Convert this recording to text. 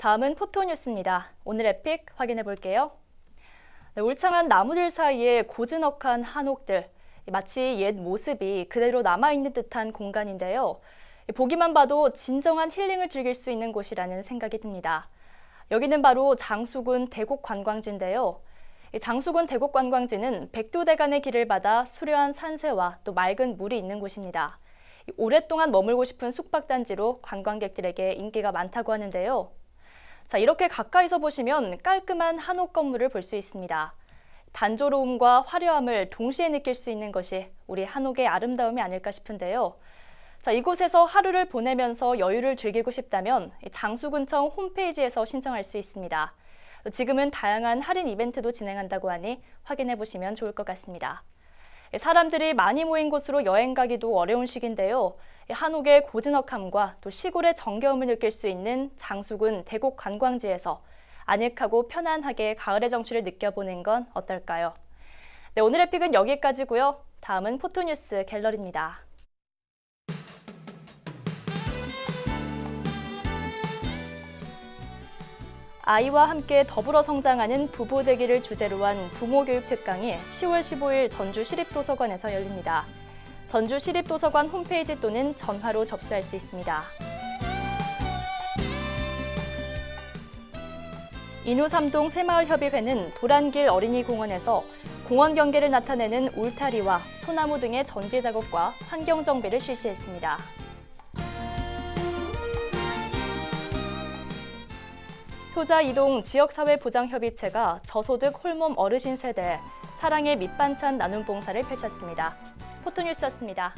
다음은 포토뉴스입니다. 오늘 에픽 확인해 볼게요. 네, 울창한 나무들 사이에 고즈넉한 한옥들, 마치 옛 모습이 그대로 남아있는 듯한 공간인데요. 보기만 봐도 진정한 힐링을 즐길 수 있는 곳이라는 생각이 듭니다. 여기는 바로 장수군 대곡 관광지인데요. 장수군 대곡 관광지는 백두대간의 길을 받아 수려한 산세와 또 맑은 물이 있는 곳입니다. 오랫동안 머물고 싶은 숙박단지로 관광객들에게 인기가 많다고 하는데요. 자, 이렇게 가까이서 보시면 깔끔한 한옥 건물을 볼 수 있습니다. 단조로움과 화려함을 동시에 느낄 수 있는 것이 우리 한옥의 아름다움이 아닐까 싶은데요. 자, 이곳에서 하루를 보내면서 여유를 즐기고 싶다면 장수군청 홈페이지에서 신청할 수 있습니다. 지금은 다양한 할인 이벤트도 진행한다고 하니 확인해 보시면 좋을 것 같습니다. 사람들이 많이 모인 곳으로 여행 가기도 어려운 시기인데요. 한옥의 고즈넉함과 또 시골의 정겨움을 느낄 수 있는 장수군 대곡 관광지에서 아늑하고 편안하게 가을의 정취를 느껴보는 건 어떨까요? 네, 오늘의 픽은 여기까지고요. 다음은 포토뉴스 갤러리입니다. 아이와 함께 더불어 성장하는 부부 되기를 주제로 한 부모 교육 특강이 10월 15일 전주 시립도서관에서 열립니다. 전주 시립도서관 홈페이지 또는 전화로 접수할 수 있습니다. 인후삼동 새마을협의회는 도란길 어린이공원에서 공원 경계를 나타내는 울타리와 소나무 등의 전지 작업과 환경 정비를 실시했습니다. 효자 이동 지역사회보장협의체가 저소득 홀몸 어르신 세대 사랑의 밑반찬 나눔 봉사를 펼쳤습니다. 포토뉴스였습니다.